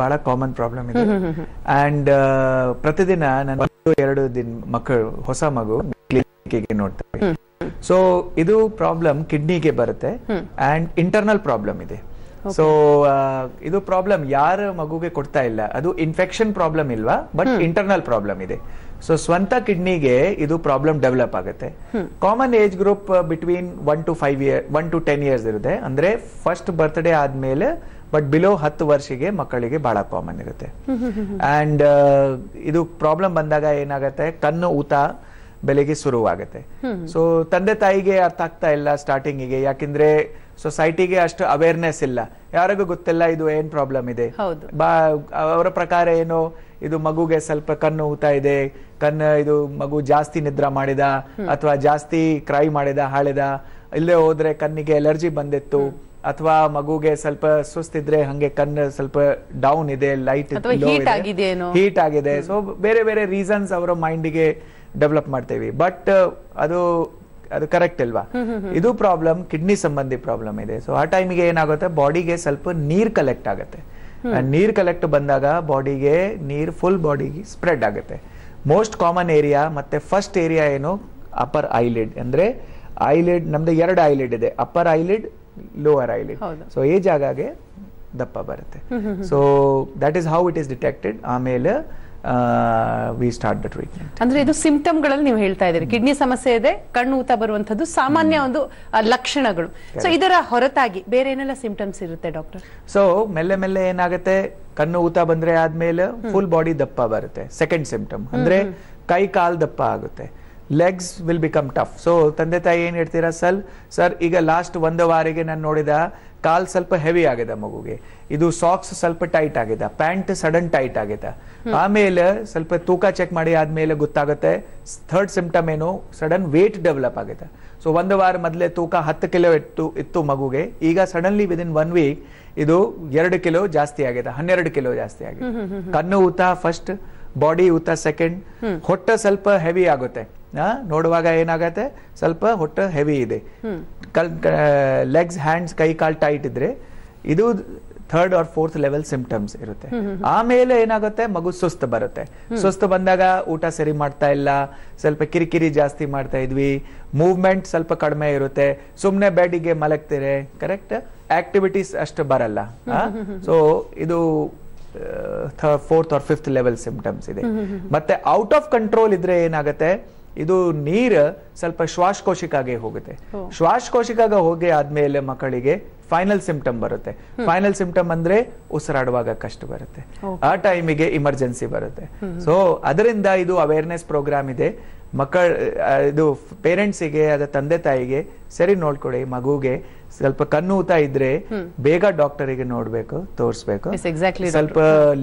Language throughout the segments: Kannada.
ಬಹಳ ಕಾಮನ್ ಪ್ರಾಬ್ಲಮ್ ಇದೆ. ಅಂಡ್ ಪ್ರತಿದಿನ ನನ್ನ ಒಂದು ಎರಡು ದಿನ ಮಕ್ಕಳು ಹೊಸ ಮಗು ಕ್ಲಿನಿಕ್ಗೆ ನೋಡ್ತಾರೆ. ಸೊ ಇದು ಪ್ರಾಬ್ಲಮ್ ಕಿಡ್ನಿಗೆ ಬರುತ್ತೆ ಅಂಡ್ ಇಂಟರ್ನಲ್ ಪ್ರಾಬ್ಲಮ್ ಇದೆ. ಸೊ ಇದು ಪ್ರಾಬ್ಲಮ್ ಯಾರ ಮಗುಗೆ ಕೊಡ್ತಾ ಇಲ್ಲ. ಅದು ಇನ್ಫೆಕ್ಷನ್ ಪ್ರಾಬ್ಲಮ್ ಇಲ್ವಾ? ಬಟ್ ಇಂಟರ್ನಲ್ ಪ್ರಾಬ್ಲಮ್ ಇದೆ. ಸೊ ಸ್ವಂತ ಕಿಡ್ನಿಗೆ ಇದು ಪ್ರಾಬ್ಲಮ್ ಡೆವಲಪ್ ಆಗುತ್ತೆ. Common age group between one to five year one to ten years ಇರುತ್ತೆ. ಅಂದ್ರೆ ಫಸ್ಟ್ ಬರ್ತ್ಡೇ ಆದ್ಮೇಲೆ ಬಟ್ ಬಿಲೋ ಹತ್ತು ವರ್ಷಿಗೆ ಮಕ್ಕಳಿಗೆ ಬಹಳ ಕಾಮನ್ ಇರುತ್ತೆ. ಅಂಡ್ ಇದು ಪ್ರಾಬ್ಲಮ್ ಬಂದಾಗ ಏನಾಗುತ್ತೆ? ಕಣ್ಣು ಊತ ಬೆಲೆಗೆ ಶುರುವಾಗುತ್ತೆ. ಸೊ ತಂದೆ ತಾಯಿಗೆ ಅರ್ಥ ಆಗ್ತಾ ಇಲ್ಲ ಸ್ಟಾರ್ಟಿಂಗಿಗೆ ಯಾಕಂದ್ರೆ ಸೊಸೈಟಿಗೆ ಅಷ್ಟು ಅವೇರ್ನೆಸ್ ಇಲ್ಲ. ಯಾರಿಗೂ ಗೊತ್ತಿಲ್ಲ ಇದು ಏನ್ ಪ್ರಾಬ್ಲಮ್ ಇದೆ. ಅವರ ಪ್ರಕಾರ ಏನು? ಇದು ಮಗುಗೆ ಸ್ವಲ್ಪ ಕಣ್ಣು ಊತ ಇದೆ. ಕಣ್ಣು ಇದು ಮಗು ಜಾಸ್ತಿ ನಿದ್ರಾ ಮಾಡಿದ ಅಥವಾ ಜಾಸ್ತಿ ಕ್ರೈ ಮಾಡಿದ ಹಾಳಿದ. ಇಲ್ಲೇ ಹೋದ್ರೆ ಕಣ್ಣಿಗೆ ಅಲರ್ಜಿ ಬಂದಿತ್ತು. ಅಥವಾ ಮಗುಗೆ ಸ್ವಲ್ಪ ಸುಸ್ತಿದ್ರೆ ಹಂಗೆ ಕಣ್ಣು ಸ್ವಲ್ಪ ಡೌನ್ ಇದೆ ಲೈಟ್? ಹೀಟ್ ಆಗಿದೆ. ಸೊ ಬೇರೆ ಬೇರೆ ರೀಸನ್ಸ್ ಅವರ ಮೈಂಡಿಗೆ ಡೆವಲಪ್ ಮಾಡ್ತೇವೆ. ಬಟ್ ಅದು ಅದು ಕರೆಕ್ಟ್ ಅಲ್ವಾ? ಇದು ಪ್ರಾಬ್ಲಮ್ ಕಿಡ್ನಿ ಸಂಬಂಧಿ ಪ್ರಾಬ್ಲಮ್ ಇದೆ. ಸೊ ಆ ಟೈಮಿಗೆ ಏನಾಗುತ್ತೆ? ಬಾಡಿಗೆ ಸ್ವಲ್ಪ ನೀರ್ ಕಲೆಕ್ಟ್ ಆಗುತ್ತೆ. ನೀರ್ ಕಲೆಕ್ಟ್ ಬಂದಾಗ ಬಾಡಿಗೆ ನೀರ್ ಫುಲ್ ಬಾಡಿಗೆ ಸ್ಪ್ರೆಡ್ ಆಗುತ್ತೆ. ಮೋಸ್ಟ್ ಕಾಮನ್ ಏರಿಯಾ ಮತ್ತೆ ಫಸ್ಟ್ ಏರಿಯಾ ಏನು? ಅಪರ್ ಐಲಿಡ್ ಅಂದ್ರೆ ಐಲಿಡ್ ನಮ್ದು ಎರಡು ಐಲಿಡ್ ಇದೆ. Upper eyelid lower eyelid. So age ಆಗಾಗೆ ದಪ್ಪ ಬರುತ್ತೆ. So that is how it is detected ಆಮೇಲೆ ವಿ ಸ್ಟಾರ್ಟ್ ದ ಟ್ರೀಟ್ಮೆಂಟ್ ಅಂದ್ರೆ ಇದು ಸಿಂಪ್ಟಮ್ಗಳಲ್ಲಿ ನೀವು ಹೇಳ್ತಾ ಇದ್ದೀರಿ. ಕಿಡ್ನಿ ಸಮಸ್ಯೆ ಇದೆ ಕಣ್ಣು ಊತ ಬರುವಂತದ್ದು ಸಾಮಾನ್ಯ ಒಂದು ಲಕ್ಷಣಗಳು. ಸೊ ಇದರ ಹೊರತಾಗಿ ಬೇರೆ ಏನೆಲ್ಲ ಸಿಂಪ್ಟಮ್ಸ್ ಇರುತ್ತೆ ಡಾಕ್ಟರ್ ಸೊ ಮೆಲ್ಲೆ ಮೆಲ್ಲೆ ಏನಾಗುತ್ತೆ? ಕಣ್ಣು ಊತ ಬಂದ್ರೆ ಆದ್ಮೇಲೆ ಫುಲ್ ಬಾಡಿ ದಪ್ಪ ಬರುತ್ತೆ. ಸೆಕೆಂಡ್ ಸಿಂಪ್ಟಮ್ ಅಂದ್ರೆ ಕೈ ಕಾಲ್ ದಪ್ಪ ಆಗುತ್ತೆ. Legs will become tough so ತಂದೆ ತಾಯಿ ಏನ್ ಹೇಳ್ತೀರಾ? ಸರ್ ಸರ್ ಈಗ ಲಾಸ್ಟ್ ಒಂದು ವಾರಿಗೆ ನಾನು ನೋಡಿದ ಕಾಲ್ ಸ್ವಲ್ಪ ಹೆವಿ ಆಗಿದೆ ಮಗುಗೆ. ಇದು ಸಾಕ್ಸ್ ಸ್ವಲ್ಪ ಟೈಟ್ ಆಗಿದೆ. ಪ್ಯಾಂಟ್ ಸಡನ್ ಟೈಟ್ ಆಗಿದೆ. ಆಮೇಲೆ ಸ್ವಲ್ಪ ತೂಕ ಚೆಕ್ ಮಾಡಿ ಆದ್ಮೇಲೆ ಗೊತ್ತಾಗುತ್ತೆ ಥರ್ಡ್ ಸಿಂಪ್ಟಮ್ ಏನು? ಸಡನ್ ವೇಟ್ ಡೆವಲಪ್ ಆಗಿದೆ. ಸೊ ಒಂದು ವಾರ ಮೊದಲೇ ತೂಕ ಹತ್ತು ಕಿಲೋ ಇತ್ತು ಇತ್ತು ಮಗುಗೆ. ಈಗ ಸಡನ್ಲಿ ವಿದಿನ್ ಒನ್ ವೀಕ್ ಇದು ಎರಡು ಕಿಲೋ ಜಾಸ್ತಿ ಆಗಿದೆ. ಹನ್ನೆರಡು ಕಿಲೋ ಜಾಸ್ತಿ ಆಗಿದೆ. ಕಣ್ಣು ಊತ ಫಸ್ಟ್ ಬಾಡಿ ಊತ ಸೆಕೆಂಡ್ ಹೊಟ್ಟೆ ಸ್ವಲ್ಪ ಹೆವಿ ಆಗುತ್ತೆ. ನೋಡುವಾಗ ಏನಾಗತ್ತೆ? ಸ್ವಲ್ಪ ಹೊಟ್ಟೆ ಹೆವಿ ಇದೆ. ಲೆಗ್ಸ್ ಹ್ಯಾಂಡ್ಸ್ ಕೈ ಕಾಲ್ ಟೈಟ್ ಇದ್ರೆ ಇದು third or fourth level symptoms ಇರುತ್ತೆ. ಆಮೇಲೆ ಏನಾಗುತ್ತೆ? ಮಗು ಸುಸ್ತು ಬರುತ್ತೆ. ಸುಸ್ತು ಬಂದಾಗ ಊಟ ಸರಿ ಮಾಡ್ತಾ ಇಲ್ಲ ಸ್ವಲ್ಪ ಕಿರಿಕಿರಿ ಜಾಸ್ತಿ ಮಾಡ್ತಾ ಇದ್ವಿ ಮೂವ್ಮೆಂಟ್ ಸ್ವಲ್ಪ ಕಡಿಮೆ ಇರುತ್ತೆ ಸುಮ್ನೆ ಬೆಡ್ಗೆ ಮಲಗ್ತೀರಿ ಕರೆಕ್ಟ್ ಆಕ್ಟಿವಿಟೀಸ್ ಅಷ್ಟು ಬರಲ್ಲ. ಸೊ ಇದು fourth or fifth level symptoms ಇದೆ. ಮತ್ತೆ ಔಟ್ ಆಫ್ ಕಂಟ್ರೋಲ್ ಇದ್ರೆ ಏನಾಗುತ್ತೆ? ಇದು ನೀರ್ ಸ್ವಲ್ಪ ಶ್ವಾಸಕೋಶಿಕಾಗೆ ಹೋಗುತ್ತೆ. ಶ್ವಾಸಕೋಶಕ್ಕಾಗ ಹೋಗಿ ಆದ್ಮೇಲೆ ಮಕ್ಕಳಿಗೆ ಫೈನಲ್ ಸಿಂಪ್ಟಮ್ ಬರುತ್ತೆ. ಫೈನಲ್ ಸಿಂಪ್ಟಮ್ ಅಂದ್ರೆ ಉಸಿರಾಡುವಾಗ ಕಷ್ಟ ಬರುತ್ತೆ. ಆ ಟೈಮಿಗೆ ಇಮರ್ಜೆನ್ಸಿ ಬರುತ್ತೆ. ಸೊ ಅದರಿಂದ ಇದು ಅವೇರ್ನೆಸ್ ಪ್ರೋಗ್ರಾಮ್ ಇದೆ. ಮಕ್ಕಳ ಇದು ಪೇರೆಂಟ್ಸಿಗೆ ಅದ ತಂದೆ ತಾಯಿಗೆ ಸರಿ ನೋಡ್ಕೊಡಿ ಮಗುಗೆ ಸ್ವಲ್ಪ ಕಣ್ಣು ಊತ ಇದ್ರೆ ಬೇಗ ಡಾಕ್ಟರಿಗೆ ನೋಡ್ಬೇಕು ತೋರಿಸ್ಬೇಕು. ಸ್ವಲ್ಪ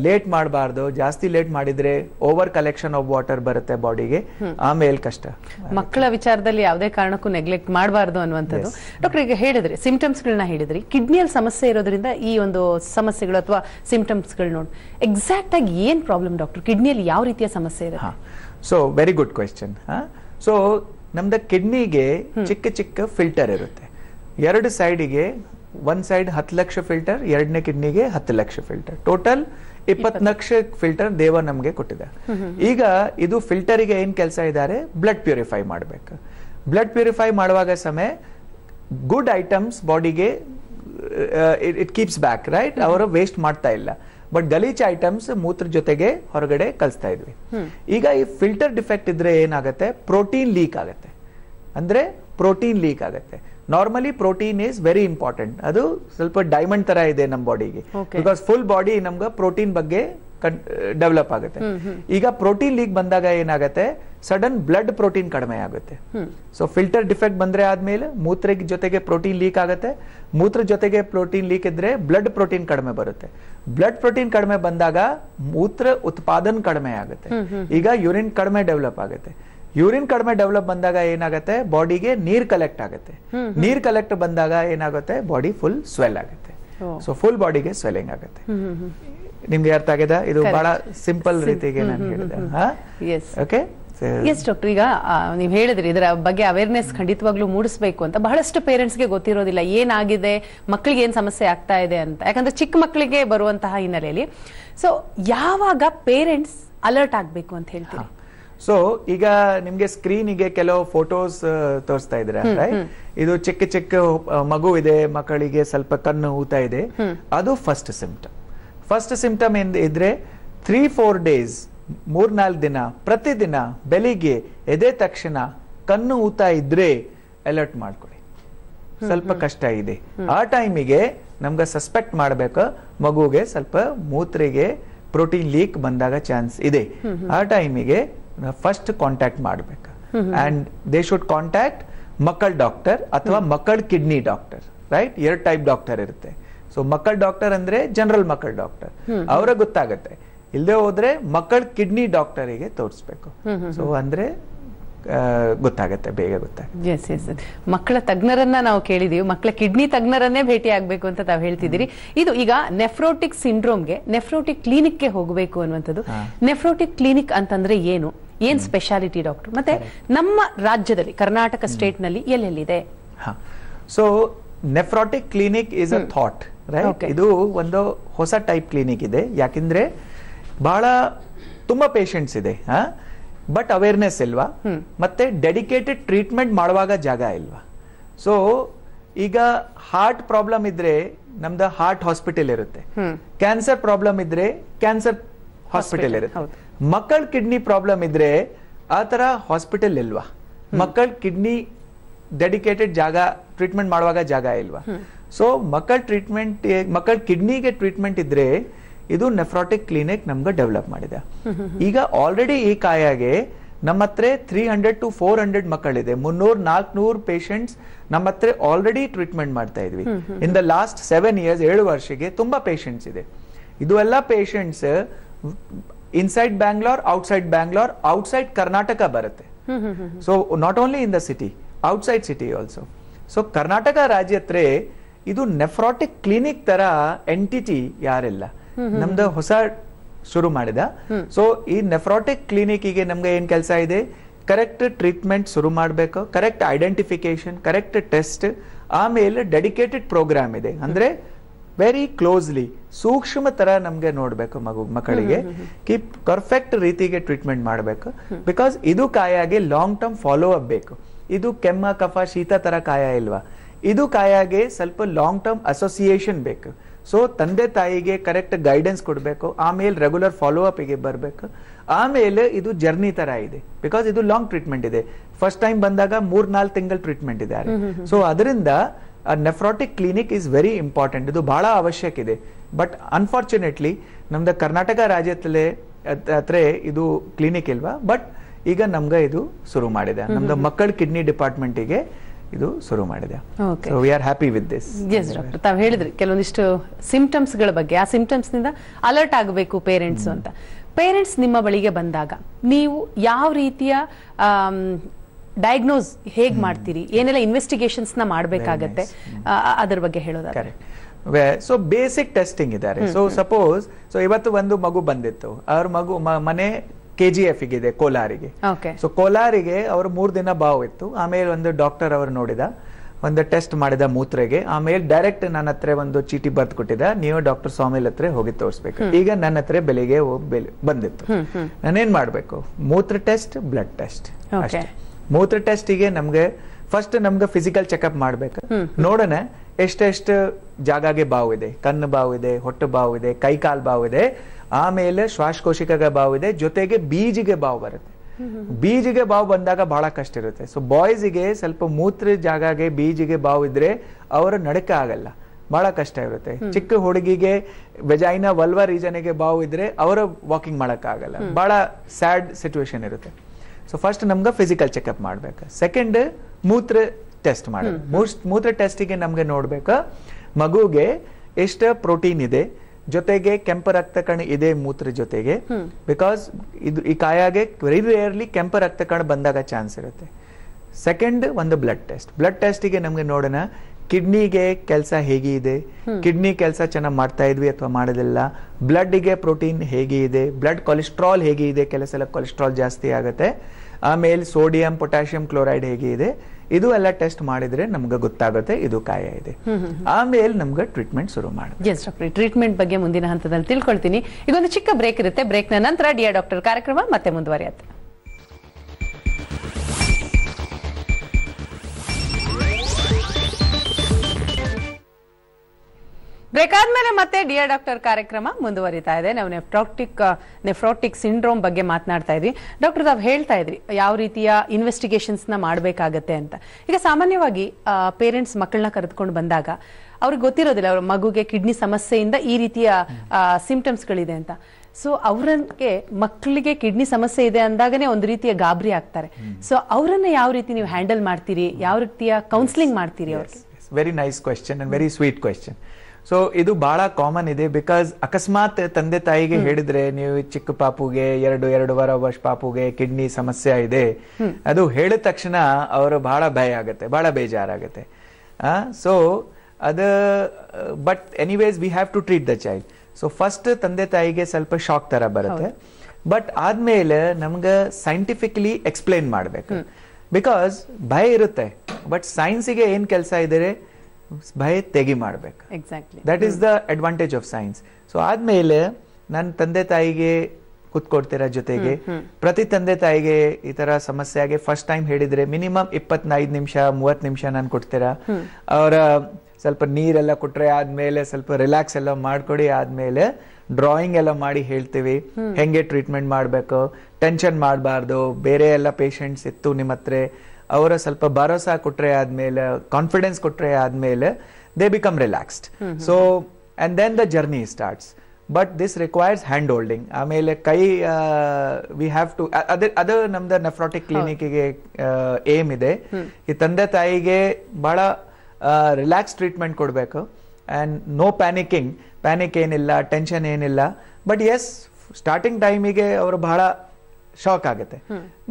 ಲೇಟ್ ಮಾಡಬಾರ್ದು ಜಾಸ್ತಿ ಲೇಟ್ ಮಾಡಿದ್ರೆ ಓವರ್ ಕಲೆಕ್ಷನ್ ಆಫ್ ವಾಟರ್ ಬರುತ್ತೆ ಬಾಡಿಗೆ ಆಮೇಲೆ ಕಷ್ಟ. ಮಕ್ಕಳ ವಿಚಾರದಲ್ಲಿ ಯಾವುದೇ ಕಾರಣಕ್ಕೂ ನೆಗ್ಲೆಕ್ಟ್ ಮಾಡಬಾರ್ದು ಅನ್ನುವಂಥದ್ದು. ಡಾಕ್ಟರ್ ಈಗ ಹೇಳಿದ್ರೆ ಸಿಂಪ್ಟಮ್ಸ್ ಗಳನ್ನ ಹೇಳಿದ್ರಿ ಕಿಡ್ನಿಯಲ್ಲಿ ಸಮಸ್ಯೆ ಇರೋದ್ರಿಂದ ಈ ಒಂದು ಸಮಸ್ಯೆಗಳು ಅಥವಾ ಸಿಂಪ್ಟಮ್ಸ್ಗಳು ನೋಡಿ ಎಕ್ಸಾಕ್ಟ್ ಆಗಿ ಏನ್ ಪ್ರಾಬ್ಲಮ್ ಡಾಕ್ಟರ್ ಕಿಡ್ನಿಯಲ್ಲಿ ಯಾವ ರೀತಿಯ ಸಮಸ್ಯೆ ಇರುತ್ತೆ? So very good question so ನಮ್ದು ಕಿಡ್ನಿಗೆ ಚಿಕ್ಕ ಚಿಕ್ಕ ಫಿಲ್ಟರ್ ಇರುತ್ತೆ. ಎರಡು ಸೈಡಿಗೆ ಒನ್ ಸೈಡ್ ಹತ್ತು ಲಕ್ಷ ಫಿಲ್ಟರ್ ಎರಡನೇ ಕಿಡ್ನಿಗೆ ಹತ್ತು ಲಕ್ಷ ಫಿಲ್ಟರ್ ಟೋಟಲ್ ಇಪ್ಪತ್ ಲಕ್ಷ ಫಿಲ್ಟರ್ ದೇವ ನಮ್ಗೆ ಕೊಟ್ಟಿದೆ. ಈಗ ಇದು ಫಿಲ್ಟರಿಗೆ ಏನ್ ಕೆಲಸ ಇದ್ದಾರೆ ಬ್ಲಡ್ ಪ್ಯೂರಿಫೈ ಮಾಡ್ಬೇಕು. ಬ್ಲಡ್ ಪ್ಯೂರಿಫೈ ಮಾಡುವಾಗ ಸಮಯ ಗುಡ್ ಐಟಮ್ಸ್ ಬಾಡಿಗೆ ಇಟ್ ಕೀಪ್ಸ್ ಬ್ಯಾಕ್ ರೈಟ್ ಅವರು ವೇಸ್ಟ್ ಮಾಡ್ತಾ ಇಲ್ಲ. ಬಟ್ ಗಲೀಜ್ ಐಟಮ್ಸ್ ಮೂತ್ರ ಜೊತೆಗೆ ಹೊರಗಡೆ ಕಲಿಸ್ತಾ ಇದ್ವಿ. ಈಗ ಈ ಫಿಲ್ಟರ್ ಡಿಫೆಕ್ಟ್ ಇದ್ರೆ ಏನಾಗುತ್ತೆ? ಪ್ರೋಟೀನ್ ಲೀಕ್ ಆಗುತ್ತೆ. ಅಂದ್ರೆ ಪ್ರೋಟೀನ್ ಲೀಕ್ ಆಗುತ್ತೆ. Normally protein is very important ಅದು ಸ್ವಲ್ಪ ಡೈಮಂಡ್ ತರ ಇದೆ ನಮ್ಮ ಬಾಡಿಗೆ. ಬಿಕಾಸ್ ಫುಲ್ ಬಾಡಿ ನಮ್ಗೆ ಪ್ರೋಟೀನ್ ಬಗ್ಗೆ ಡೆವಲಪ್ ಆಗುತ್ತೆ. ಈಗ ಪ್ರೋಟೀನ್ ಲೀಕ್ ಬಂದಾಗ ಏನಾಗುತ್ತೆ? ಸಡನ್ ಬ್ಲಡ್ ಪ್ರೋಟೀನ್ ಕಡಿಮೆ ಆಗುತ್ತೆ. ಸೊ ಫಿಲ್ಟರ್ ಡಿಫೆಕ್ಟ್ ಬಂದ್ರೆ ಆದ್ಮೇಲೆ ಮೂತ್ರ ಜೊತೆಗೆ ಪ್ರೋಟೀನ್ ಲೀಕ್ ಆಗುತ್ತೆ. ಮೂತ್ರ ಜೊತೆಗೆ ಪ್ರೋಟೀನ್ ಲೀಕ್ ಇದ್ರೆ ಬ್ಲಡ್ ಪ್ರೋಟೀನ್ ಕಡಿಮೆ ಬರುತ್ತೆ. ಬ್ಲಡ್ ಪ್ರೋಟೀನ್ ಕಡಿಮೆ ಬಂದಾಗ ಮೂತ್ರ ಉತ್ಪಾದನ್ ಕಡಿಮೆ ಆಗುತ್ತೆ. ಈಗ ಯೂರಿನ್ ಕಡಿಮೆ ಡೆವಲಪ್ ಆಗುತ್ತೆ. ಯೂರಿನ್ ಕಡಿಮೆ ಡೆವಲಪ್ ಬಂದಾಗ ಏನಾಗುತ್ತೆ? ಬಾಡಿಗೆ ನೀರ್ ಕಲೆಕ್ಟ್ ಆಗುತ್ತೆ. ನೀರ್ ಕಲೆಕ್ಟ್ ಬಂದಾಗ ಏನಾಗುತ್ತೆ? ಬಾಡಿ ಫುಲ್ ಸ್ವೆಲ್ ಆಗುತ್ತೆ. ಸೊ ಫುಲ್ ಬಾಡಿಗೆ ಸ್ವೆಲ್ಲಿಂಗ್ ಆಗುತ್ತೆ. ನಿಮ್ಗೆ ಅರ್ಥ ಆಗಿದೆ? ಇದು ಬಹಳ ಸಿಂಪಲ್ ರೀತಿಗೆ ನಾನು ಹೇಳಿದೆ. ಓಕೆ ಎಸ್ ಡಾಕ್ಟರ್ ಈಗ ನೀವು ಹೇಳಿದ್ರಿ ಇದರ ಬಗ್ಗೆ ಅವೇರ್ನೆಸ್ ಖಂಡಿತವಾಗ್ಲೂ ಮೂಡಿಸಬೇಕು ಅಂತ. ಬಹಳಷ್ಟು ಪೇರೆಂಟ್ಸ್ಗೆ ಗೊತ್ತಿರೋದಿಲ್ಲ ಏನಾಗಿದೆ ಮಕ್ಕಳಿಗೆ ಏನ್ ಸಮಸ್ಯೆ ಆಗ್ತಾ ಇದೆ ಅಂತ. ಯಾಕಂದ್ರೆ ಚಿಕ್ಕ ಮಕ್ಕಳಿಗೆ ಬರುವಂತಹ ಹಿನ್ನೆಲೆಯಲ್ಲಿ. ಸೊ ಯಾವಾಗ ಪೇರೆಂಟ್ಸ್ ಅಲರ್ಟ್ ಆಗ್ಬೇಕು ಅಂತ ಹೇಳ್ತೀರಿ? ಸೊ ಈಗ ನಿಮ್ಗೆ ಸ್ಕ್ರೀನಿಗೆ ಕೆಲವು ಫೋಟೋಸ್ ತೋರಿಸ್ತಾ ಇದ್ರೆ ಇದು ಚಿಕ್ಕ ಚಿಕ್ಕ ಮಗು ಇದೆ ಮಕ್ಕಳಿಗೆ ಸ್ವಲ್ಪ ಕಣ್ಣು ಊತ ಇದೆ. ಅದು ಫಸ್ಟ್ ಸಿಂಪ್ಟಮ್ ಫಸ್ಟ್ ಸಿಂಪ್ಟಮ್ ಇದ್ರೆ ತ್ರೀ ಫೋರ್ ಡೇಸ್ ಮೂರ್ನಾಲ್ಕು ದಿನ ಪ್ರತಿದಿನ ಬೆಳಿಗ್ಗೆ ಎದೆ ತಕ್ಷಣ ಕಣ್ಣು ಊತ ಇದ್ರೆ ಅಲರ್ಟ್ ಮಾಡ್ಕೊಳ್ಳಿ ಸ್ವಲ್ಪ ಕಷ್ಟ ಇದೆ. ಆ ಟೈಮಿಗೆ ನಮ್ಗೆ ಸಸ್ಪೆಕ್ಟ್ ಮಾಡಬೇಕು ಮಗುಗೆ ಸ್ವಲ್ಪ ಮೂತ್ರೆಗೆ ಪ್ರೋಟೀನ್ ಲೀಕ್ ಬಂದಾಗ ಚಾನ್ಸ್ ಇದೆ. ಆ ಟೈಮಿಗೆ ಫಸ್ಟ್ ಕಾಂಟ್ಯಾಕ್ಟ್ ಮಾಡಬೇಕು. ಅಂಡ್ ದೇ ಶುಡ್ ಕಾಂಟ್ಯಾಕ್ಟ್ ಮಕ್ಕಳ ಡಾಕ್ಟರ್ ಅಥವಾ ಮಕ್ಕಳ ಕಿಡ್ನಿ ಡಾಕ್ಟರ್ ರೈಟ್ ಎರಡು ಟೈಪ್ ಡಾಕ್ಟರ್ ಇರುತ್ತೆ. ಸೊ ಮಕ್ಕಳ ಡಾಕ್ಟರ್ ಅಂದ್ರೆ ಜನರಲ್ ಮಕ್ಕಳ ಡಾಕ್ಟರ್ ಅವರ ಗೊತ್ತಾಗತ್ತೆ. ಇಲ್ಲದೆ ಹೋದ್ರೆ ಮಕ್ಕಳ ಕಿಡ್ನಿ ಡಾಕ್ಟರಿಗೆ ತೋರಿಸ್ಬೇಕು. ಸೊ ಅಂದ್ರೆ ಗೊತ್ತಾಗತ್ತೆ ಬೇಗ ಗೊತ್ತಾಗುತ್ತೆ. ಎಸ್ ಎಸ್ ಮಕ್ಕಳ ತಜ್ಞರನ್ನ ನಾವು ಕೇಳಿದೀವಿ. ಮಕ್ಕಳ ಕಿಡ್ನಿ ತಜ್ಞರನ್ನೇ ಭೇಟಿ ಆಗ್ಬೇಕು ಅಂತ ತಾವು ಹೇಳ್ತಿದ್ದೀರಿ. ಇದು ಈಗ ನೆಫ್ರೋಟಿಕ್ ಸಿಂಡ್ರೋಮ್ಗೆ ನೆಫ್ರೋಟಿಕ್ ಕ್ಲಿನಿಕ್ಗೆ ಹೋಗಬೇಕು ಅನ್ನುವಂಥದ್ದು. ನೆಫ್ರೋಟಿಕ್ ಕ್ಲಿನಿಕ್ ಅಂತಂದ್ರೆ ಏನು? ಏನ್ ಸ್ಪೆಷಾಲಿಟಿ ಡಾಕ್ಟರ್ ಮತ್ತೆ ನಮ್ಮ ರಾಜ್ಯದಲ್ಲಿ ಕರ್ನಾಟಕ ಸ್ಟೇಟ್ನಲ್ಲಿ ಎಲ್ಲೆಲ್ಲಿದೆ? So nephrotic clinic is a thought right. ಇದು ಒಂದು ಹೊಸ ಟೈಪ್ ಕ್ಲಿನಿಕ್ ಇದೆ. ಯಾಕೆಂದ್ರೆ ಬಹಳ ತುಂಬಾ ಪೇಷಂಟ್ಸ್ ಇದೆ ಬಟ್ ಅವೇರ್ನೆಸ್ ಇಲ್ವಾ? ಮತ್ತೆ ಡೆಡಿಕೇಟೆಡ್ ಟ್ರೀಟ್ಮೆಂಟ್ ಮಾಡುವಾಗ ಜಾಗ ಇಲ್ವಾ? ಸೊ ಈಗ ಹಾರ್ಟ್ ಪ್ರಾಬ್ಲಮ್ ಇದ್ರೆ ನಮ್ದು ಹಾರ್ಟ್ ಹಾಸ್ಪಿಟಲ್ ಇರುತ್ತೆ. ಕ್ಯಾನ್ಸರ್ ಪ್ರಾಬ್ಲಮ್ ಇದ್ರೆ ಕ್ಯಾನ್ಸರ್ ಹಾಸ್ಪಿಟಲ್ ಇರುತ್ತೆ. ಮಕ್ಕಳ ಕಿಡ್ನಿ ಪ್ರಾಬ್ಲಮ್ ಇದ್ರೆ ಆ ತರ ಹಾಸ್ಪಿಟಲ್ ಇಲ್ವಾ? ಮಕ್ಕಳ ಕಿಡ್ನಿ ಡೆಡಿಕೇಟೆಡ್ ಜಾಗ ಟ್ರೀಟ್ಮೆಂಟ್ ಮಾಡುವಾಗ ಜಾಗ ಇಲ್ವಾ? ಸೊ ಮಕ್ಕಳ ಟ್ರೀಟ್ಮೆಂಟ್ ಮಕ್ಕಳ ಕಿಡ್ನಿಗೆ ಟ್ರೀಟ್ಮೆಂಟ್ ಇದ್ರೆ ಇದು ನೆಫ್ರಾಟಿಕ್ ಕ್ಲಿನಿಕ್ ನಮ್ಗೆ ಡೆವಲಪ್ ಮಾಡಿದೆ. ಈಗ ಆಲ್ರೆಡಿ ಈ ಕಾಯಾಗೆ ನಮ್ಮ ಹತ್ರ three hundred to four hundred ಮಕ್ಕಳಿದೆ. ಮುನ್ನೂರ್ ನಾಲ್ಕುನೂರು ಪೇಷಂಟ್ಸ್ ನಮ್ಮ ಹತ್ರ ಆಲ್ರೆಡಿ ಟ್ರೀಟ್ಮೆಂಟ್ ಮಾಡ್ತಾ ಇದ್ವಿ. In the last seven years ಏಳು ವರ್ಷಕ್ಕೆ ತುಂಬಾ ಪೇಷಂಟ್ಸ್ ಇದೆ. ಇದು ಎಲ್ಲ patients inside Bangalore outside Bangalore outside Karnataka ಬರುತ್ತೆ. So not only in the city outside city also so Karnataka ರಾಜ್ಯತ್ರೆ ಇದು ನೆಫ್ರಾಟಿಕ್ ಕ್ಲಿನಿಕ್ ತರ ಎಂಟಿಟಿ ಯಾರೆಲ್ಲ ನಮ್ದು ಹೊಸ ಶುರು ಮಾಡಿದ ಸೊ ಈ ನೆಫ್ರಾಟಿಕ್ ಕ್ಲಿನಿಕ್ಗೆ ನಮ್ಗೆ ಏನ್ ಕೆಲಸ ಇದೆ? ಕರೆಕ್ಟ್ ಟ್ರೀಟ್ಮೆಂಟ್ ಶುರು ಮಾಡಬೇಕು ಕರೆಕ್ಟ್ ಐಡೆಂಟಿಫಿಕೇಶನ್ ಕರೆಕ್ಟ್ ಟೆಸ್ಟ್ ಆಮೇಲೆ ಡೆಡಿಕೇಟೆಡ್ ಪ್ರೋಗ್ರಾಮ್ ಇದೆ. ಅಂದ್ರೆ ವೆರಿ ಕ್ಲೋಸ್ಲಿ ಸೂಕ್ಷ್ಮ ತರ ನಮ್ಗೆ ನೋಡ್ಬೇಕು ಮಗು ಮಕ್ಕಳಿಗೆ. ಕಿ ಪರ್ಫೆಕ್ಟ್ ರೀತಿಗೆ ಟ್ರೀಟ್ಮೆಂಟ್ ಮಾಡಬೇಕು. ಬಿಕಾಸ್ ಇದು ಕಾಯಾಗಿ ಲಾಂಗ್ ಟರ್ಮ್ ಫಾಲೋ ಅಪ್ ಬೇಕು. ಇದು ಕೆಮ್ಮ ಕಫ ಶೀತ ತರ ಕಾಯ ಇಲ್ವಾ? ಇದು ಕಾಯಾಗೆ ಸ್ವಲ್ಪ ಲಾಂಗ್ ಟರ್ಮ್ ಅಸೋಸಿಯೇಷನ್ ಬೇಕು. ಸೊ ತಂದೆ ತಾಯಿಗೆ ಕರೆಕ್ಟ್ ಗೈಡೆನ್ಸ್ ಕೊಡಬೇಕು ಆಮೇಲೆ ರೆಗ್ಯುಲರ್ ಫಾಲೋ ಅಪ್ಗೆ ಬರಬೇಕು. ಆಮೇಲೆ ಇದು ಜರ್ನಿ ತರ ಇದೆ ಬಿಕಾಸ್ ಇದು ಲಾಂಗ್ ಟ್ರೀಟ್ಮೆಂಟ್ ಇದೆ. ಫಸ್ಟ್ ಟೈಮ್ ಬಂದಾಗ ಮೂರ್ ನಾಲ್ಕು ತಿಂಗಳ ಟ್ರೀಟ್ಮೆಂಟ್ ಇದೆ ಸೊ ಅದರಿಂದ nephrotic clinic is very important ಇದು ಬಹಳ ಅವಶ್ಯಕ ಇದೆ. ಬಟ್ ಅನ್ಫಾರ್ಚುನೇಟ್ಲಿ ನಮ್ದು ಕರ್ನಾಟಕ ರಾಜ್ಯದಲ್ಲೇ ಅತ್ರೇ ಹತ್ರ ಇದು ಕ್ಲಿನಿಕ್ ಇಲ್ವಾ? ಬಟ್ ಈಗ ನಮ್ಗೆ ಇದು ಶುರು ಮಾಡಿದೆ. ನಮ್ದು ಮಕ್ಕಳ ಕಿಡ್ನಿ ಡಿಪಾರ್ಟ್ಮೆಂಟಿಗೆ ಇದು ಶುರು ಮಾಡಿದೆ. We are happy with this yes doctor ತಾವು ಹೇಳಿದ್ರಿ ಕೆಲವೊಂದಿಷ್ಟು ಸಿಂಪ್ಟಮ್ಸ್ಗಳ ಬಗ್ಗೆ. ಆ ಸಿಂಪ್ಟಮ್ಸ್ನಿಂದ ಅಲರ್ಟ್ ಆಗಬೇಕು ಪೇರೆಂಟ್ಸ್ ಅಂತ. ಪೇರೆಂಟ್ಸ್ ನಿಮ್ಮ ಬಳಿಗೆ ಬಂದಾಗ ನೀವು ಯಾವ ರೀತಿಯ ಡಯಾಗ್ನೋಸ್ ಹೇಗ್ ಮಾಡ್ತೀರಿ? ಏನೆಲ್ಲ ಇನ್ವೆಸ್ಟಿಗೇಷನ್ಸ್ನ ಮಾಡಬೇಕಾಗತ್ತೆ? ಅದ್ರ ಬಗ್ಗೆ ಹೇಳೋದಾದ್ರೆ. ಸೊ ಬೇಸಿಕ್ ಟೆಸ್ಟಿಂಗ್ ಇದ್ದಾರೆ. ಸೊ ಸಪೋಸ್ ಸೊ ಇವತ್ತು ಒಂದು ಮಗು ಬಂದಿತ್ತು. ಅವ್ರ ಮಗು ಮನೆ ಕೆ ಜಿ ಎಫ್ ಇದೆ ಕೋಲಾರಿಗೆ. ಸೊ ಕೋಲಾರಿಗೆ ಅವರು ಮೂರ್ ದಿನ ಬಾವು ಇತ್ತು. ಆಮೇಲೆ ಒಂದು ಡಾಕ್ಟರ್ ಅವರು ನೋಡಿದ. ಒಂದು ಟೆಸ್ಟ್ ಮಾಡಿದ ಮೂತ್ರೆಗೆ. ಆಮೇಲೆ ಡೈರೆಕ್ಟ್ ನನ್ನ ಹತ್ರ ಒಂದು ಚೀಟಿ ಬರ್ದು ಕೊಟ್ಟಿದ್ದ ನೀವು ಡಾಕ್ಟರ್ ಸ್ವಾಮಿಲ್ ಹತ್ರ ಹೋಗಿ ತೋರಿಸ್ಬೇಕು. ಈಗ ನನ್ನ ಹತ್ರ ಬೆಳಿಗ್ಗೆ ಹೋಗ್ ಬೆಲೆ- ಬಂದಿತ್ತು. ನಾನೇನ್ ಮಾಡ್ಬೇಕು? ಮೂತ್ರ ಟೆಸ್ಟ್ ಬ್ಲಡ್ ಟೆಸ್ಟ್. ಅಷ್ಟೇ. ಮೂತ್ರ ಟೆಸ್ಟಿಗೆ ನಮ್ಗೆ ಫಸ್ಟ್ ನಮ್ಗೆ ಫಿಸಿಕಲ್ ಚೆಕಪ್ ಮಾಡ್ಬೇಕು. ನೋಡೋಣ ಎಷ್ಟೆಷ್ಟು ಜಾಗಾಗೆ ಬಾವು ಇದೆ. ಕಣ್ಣು ಬಾವು ಇದೆ ಹೊಟ್ಟೆ ಬಾವು ಇದೆ ಕೈ ಕಾಲ್ ಬಾವು ಇದೆ. ಆಮೇಲೆ ಶ್ವಾಸಕೋಶಿಕಗೆ ಬಾವು ಇದೆ. ಜೊತೆಗೆ ಬೀಜಿಗೆ ಬಾವು ಬರುತ್ತೆ. ಬೀಜಿಗೆ ಬಾವು ಬಂದಾಗ ಬಹಳ ಕಷ್ಟ ಇರುತ್ತೆ. ಸೊ ಬಾಯ್ಸಿಗೆ ಸ್ವಲ್ಪ ಮೂತ್ರ ಜಾಗಾಗೆ ಬೀಜಿಗೆ ಬಾವು ಇದ್ರೆ ಅವರ ನಡಕ ಆಗಲ್ಲ. ಬಹಳ ಕಷ್ಟ ಇರುತ್ತೆ. ಚಿಕ್ಕ ಹುಡುಗಿಗೆ ಬೆಜಾಯಿನ ವಲ್ವಾ ರೀಜನ್ ರೀಜನ್ಗೆ ಬಾವು ಇದ್ರೆ ಅವರ ವಾಕಿಂಗ್ ಮಾಡಕ್ಕಾಗಲ್ಲ. ಬಹಳ ಸ್ಯಾಡ್ ಸಿಚುವೇಶನ್ ಇರುತ್ತೆ. ಸೊ ಫಸ್ಟ್ ನಮ್ಗೆ ಫಿಸಿಕಲ್ ಚೆಕಪ್ ಮಾಡ್ಬೇಕು. ಸೆಕೆಂಡ್ ಮೂತ್ರ ಟೆಸ್ಟ್ ಮಾಡಬೇಕು. ಮೂತ್ರ ಟೆಸ್ಟಿಗೆ ನಮ್ಗೆ ನೋಡ್ಬೇಕು ಮಗುಗೆ ಎಷ್ಟು ಪ್ರೋಟೀನ್ ಇದೆ ಜೊತೆಗೆ ಕೆಂಪು ರಕ್ತ ಕಣ ಇದೆ ಮೂತ್ರ ಜೊತೆಗೆ ಬಿಕಾಸ್ ಇದು ಈ ಕಾಯಾಗೆ ವೆರಿ ರೇರ್ಲಿ ಕೆಂಪು ರಕ್ತ ಕಣ ಬಂದಾಗ ಚಾನ್ಸ್ ಇರುತ್ತೆ. ಸೆಕೆಂಡ್ ಒಂದು ಬ್ಲಡ್ ಟೆಸ್ಟ್ ಬ್ಲಡ್ ಟೆಸ್ಟಿಗೆ ನಮ್ಗೆ ನೋಡೋಣ ಕಿಡ್ನಿಗೆ ಕೆಲಸ ಹೇಗೆ ಇದೆ ಕಿಡ್ನಿ ಕೆಲಸ ಚೆನ್ನಾಗಿ ಮಾಡ್ತಾ ಇದ್ವಿ ಅಥವಾ ಮಾಡೋದಿಲ್ಲ ಬ್ಲಡ್ಗೆ ಪ್ರೋಟೀನ್ ಹೇಗೆ ಇದೆ ಬ್ಲಡ್ ಕೊಲೆಸ್ಟ್ರಾಲ್ ಹೇಗೆ ಇದೆ ಕೆಲಸ ಎಲ್ಲ ಕೊಲೆಸ್ಟ್ರಾಲ್ ಜಾಸ್ತಿ ಆಗುತ್ತೆ. ಆಮೇಲೆ ಸೋಡಿಯಂ ಪೊಟ್ಯಾಷಿಯಂ ಕ್ಲೋರೈಡ್ ಹೇಗೆ ಇದೆ? ಇದು ಎಲ್ಲ ಟೆಸ್ಟ್ ಮಾಡಿದ್ರೆ ನಮ್ಗೆ ಗೊತ್ತಾಗುತ್ತೆ ಇದು ಕಾಯ ಇದೆ. ಆಮೇಲೆ ನಮ್ಗೆ ಟ್ರೀಟ್ಮೆಂಟ್ ಶುರು ಮಾಡಿ ಎಸ್ ಡಾಕ್ಟರ್ ಟ್ರೀಟ್ಮೆಂಟ್ ಬಗ್ಗೆ ಮುಂದಿನ ಹಂತದಲ್ಲಿ ತಿಳ್ಕೊಳ್ತೀನಿ. ಈಗ ಒಂದು ಚಿಕ್ಕ ಬ್ರೇಕ್ ಇರುತ್ತೆ. ಬ್ರೇಕ್ ನಂತರ ಡಿಯರ್ ಡಾಕ್ಟರ್ ಕಾರ್ಯಕ್ರಮ ಮತ್ತೆ ಮುಂದುವರಿಯುತ್ತೆ. ಬ್ರೇಕ್ ಆದ್ಮೇಲೆ ಮತ್ತೆ ಡಿಯರ್ ಡಾಕ್ಟರ್ ಕಾರ್ಯಕ್ರಮ ಮುಂದುವರಿತಾ ಇದೆ. ನಾವು ನೆಫ್ರಾಟಿಕ್ ನೆಫ್ರಾಟಿಕ್ ಸಿಂಡ್ರೋಮ್ ಬಗ್ಗೆ ಮಾತನಾಡ್ತಾ ಇದ್ವಿ. ಡಾಕ್ಟರ್ ತಾವು ಹೇಳ್ತಾ ಇದ್ರಿ ಯಾವ ರೀತಿಯ ಇನ್ವೆಸ್ಟಿಗೇಷನ್ಸ್ನ ಮಾಡಬೇಕಾಗತ್ತೆ ಅಂತ. ಈಗ ಸಾಮಾನ್ಯವಾಗಿ ಪೇರೆಂಟ್ಸ್ ಮಕ್ಕಳನ್ನ ಕರೆದುಕೊಂಡು ಬಂದಾಗ ಅವ್ರಿಗೆ ಗೊತ್ತಿರೋದಿಲ್ಲ ಅವ್ರ ಮಗುಗೆ ಕಿಡ್ನಿ ಸಮಸ್ಯೆಯಿಂದ ಈ ರೀತಿಯ ಸಿಂಪ್ಟಮ್ಸ್ ಗಳಿದೆ ಅಂತ. ಸೊ ಅವ್ರಿಗೆ ಮಕ್ಕಳಿಗೆ ಕಿಡ್ನಿ ಸಮಸ್ಯೆ ಇದೆ ಅಂದಾಗನೇ ಒಂದು ರೀತಿಯ ಗಾಬರಿ ಆಗ್ತಾರೆ. ಸೊ ಅವರನ್ನ ಯಾವ ರೀತಿ ನೀವು ಹ್ಯಾಂಡಲ್ ಮಾಡ್ತೀರಿ? ಯಾವ ರೀತಿಯ ಕೌನ್ಸಿಲಿಂಗ್ ಮಾಡ್ತೀರಿ ಅವ್ರಿಗೆ? Very nice question and very sweet question so ಇದು ಬಹಳ ಕಾಮನ್ ಇದೆ ಬಿಕಾಸ್ ಅಕಸ್ಮಾತ್ ತಂದೆ ತಾಯಿಗೆ ಹೇಳಿದ್ರೆ ನೀವು ಚಿಕ್ಕ ಪಾಪುಗೆ ಎರಡು ಎರಡು ವಾರ ವರ್ಷ ಪಾಪುಗೆ ಕಿಡ್ನಿ ಸಮಸ್ಯೆ ಇದೆ ಅದು ಹೇಳಿದ ತಕ್ಷಣ ಅವರು ಬಹಳ ಭಯ ಆಗುತ್ತೆ ಬಹಳ ಬೇಜಾರಾಗುತ್ತೆ. ಸೊ ಅದ but anyways we have to treat the child so first ತಂದೆ ತಾಯಿಗೆ ಸ್ವಲ್ಪ ಶಾಕ್ ತರ ಬರುತ್ತೆ. ಬಟ್ ಆದ್ಮೇಲೆ ನಮ್ಗೆ ಸೈಂಟಿಫಿಕಲಿ ಎಕ್ಸ್ಪ್ಲೇನ್ ಮಾಡ್ಬೇಕು. ಬಿಕಾಸ್ ಭಯ ಇರುತ್ತೆ ಬಟ್ ಸೈನ್ಸಿಗೆ ಏನ್ ಕೆಲಸ ಇದೆ ಭಯ ತೆಗಿ ಮಾಡ್ಬೇಕು exactly that is the advantage of science so ಆದ್ಮೇಲೆ ನನ್ನ ತಂದೆ ತಾಯಿಗೆ ಕುತ್ಕೊಡ್ತೀರಾ ಜೊತೆಗೆ? ಪ್ರತಿ ತಂದೆ ತಾಯಿಗೆ ಈ ತರ ಸಮಸ್ಯೆ ಆಗಿ ಫಸ್ಟ್ ಟೈಮ್ ಹೇಳಿದ್ರೆ ಮಿನಿಮಮ್ ಇಪ್ಪತ್ನೈದು ನಿಮಿಷ ಮೂವತ್ ನಿಮಿಷ ನಾನು ಕೊಡ್ತೀರಾ? ಅವರ ಸ್ವಲ್ಪ ನೀರೆಲ್ಲ ಕೊಟ್ರೆ ಆದ್ಮೇಲೆ ಸ್ವಲ್ಪ ರಿಲ್ಯಾಕ್ಸ್ ಎಲ್ಲ ಮಾಡ್ಕೊಡಿ ಆದ್ಮೇಲೆ ಡ್ರಾಯಿಂಗ್ ಎಲ್ಲ ಮಾಡಿ ಹೇಳ್ತೀವಿ. ಹೆಂಗೆ ಟ್ರೀಟ್ಮೆಂಟ್ ಮಾಡ್ಬೇಕು? ಟೆನ್ಷನ್ ಮಾಡಬಾರ್ದು. ಬೇರೆ ಎಲ್ಲ ಪೇಷಂಟ್ಸ್ ಇತ್ತು ನಿಮ್ಮ ಹತ್ರ. ಅವರ ಸ್ವಲ್ಪ ಭರೋಸಾ ಕೊಟ್ಟರೆ ಆದ್ಮೇಲೆ ಕಾನ್ಫಿಡೆನ್ಸ್ ಕೊಟ್ಟರೆ ಆದ್ಮೇಲೆ they become relaxed so and then the journey starts but this requires hand holding ಆಮೇಲೆ ಕೈ ವಿ ಹ್ಯಾವ್ ಟು ಅದೇ ಅದು ನಮ್ದು ನೆಫ್ರಾಟಿಕ್ ಕ್ಲಿನಿಕ್ಗೆ ಏಮ್ ಇದೆ. ಈ ತಂದೆ ತಾಯಿಗೆ ಬಹಳ ರಿಲ್ಯಾಕ್ಸ್ ಟ್ರೀಟ್ಮೆಂಟ್ ಕೊಡಬೇಕು. ಅಂಡ್ ನೋ ಪ್ಯಾನಿಕಿಂಗ್ ಪ್ಯಾನಿಕ್ ಏನಿಲ್ಲ ಟೆನ್ಷನ್ ಏನಿಲ್ಲ. ಬಟ್ ಎಸ್ ಸ್ಟಾರ್ಟಿಂಗ್ ಟೈಮಿಗೆ ಅವರು ಬಹಳ ಶಾಕ್ ಆಗುತ್ತೆ.